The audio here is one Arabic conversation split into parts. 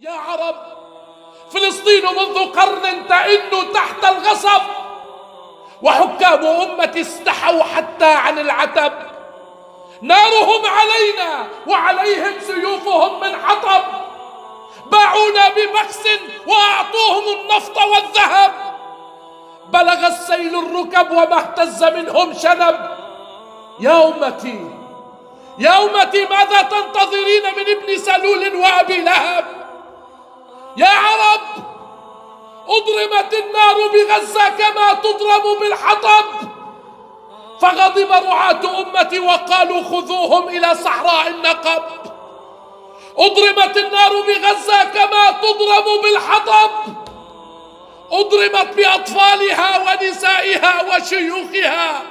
يا عرب فلسطين منذ قرن تئن تحت الغصب وحكام أمتي استحوا حتى عن العتب. نارهم علينا وعليهم سيوفهم من حطب باعونا ببخس وأعطوهم النفط والذهب. بلغ السيل الركب وما اهتز منهم شنب. يا أمتي يا أمتي ماذا تنتظرين من ابن سلول وأبي لهب؟ يا عرب أضرمت النار بغزة كما تضرم بالحطب. فغضب رعاة أمتي وقالوا خذوهم إلى صحراء النقب. أضرمت النار بغزة كما تضرم بالحطب. أضرمت بأطفالها ونسائها وشيوخها.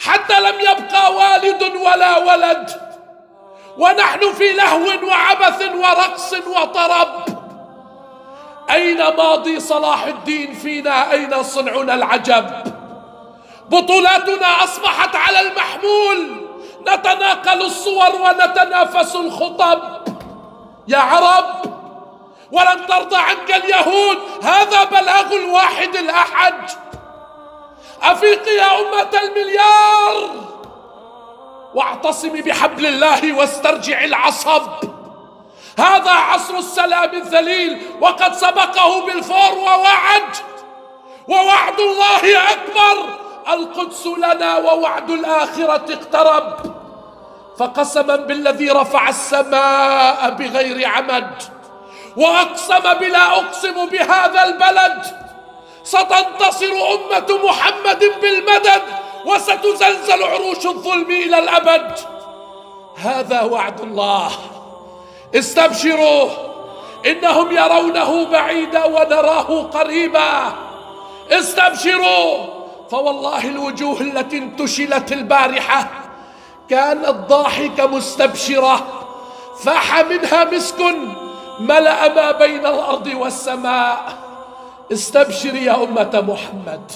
حتى لم يبقى والد ولا ولد. ونحن في لهو وعبث ورقص وطرب. أين ماضي صلاح الدين فينا؟ أين صنعنا العجب؟ بطولاتنا أصبحت على المحمول. نتناقل الصور ونتنافس الخطب. يا عرب ولن ترضى عنك اليهود. هذا بلاغ الواحد الأحد. أفيق يا أمة المليار. واعتصمي بحبل الله واسترجع العصب. هذا عصر السلام الذليل وقد سبقه بالفور ووعد. ووعد الله أكبر. القدس لنا ووعد الآخرة اقترب. فقسما بالذي رفع السماء بغير عمد وأقسم بلا أقسم بهذا البلد. ستنتصر أمة محمد بالمدد وستزلزل عروش الظلم إلى الأبد. هذا وعد الله. استبشروا إنهم يرونه بعيدا ونراه قريبا. استبشروا فوالله الوجوه التي انتشلت البارحة كانت ضاحكة مستبشرة فاح منها مسك ملأ ما بين الأرض والسماء. استبشر يا أمة محمد.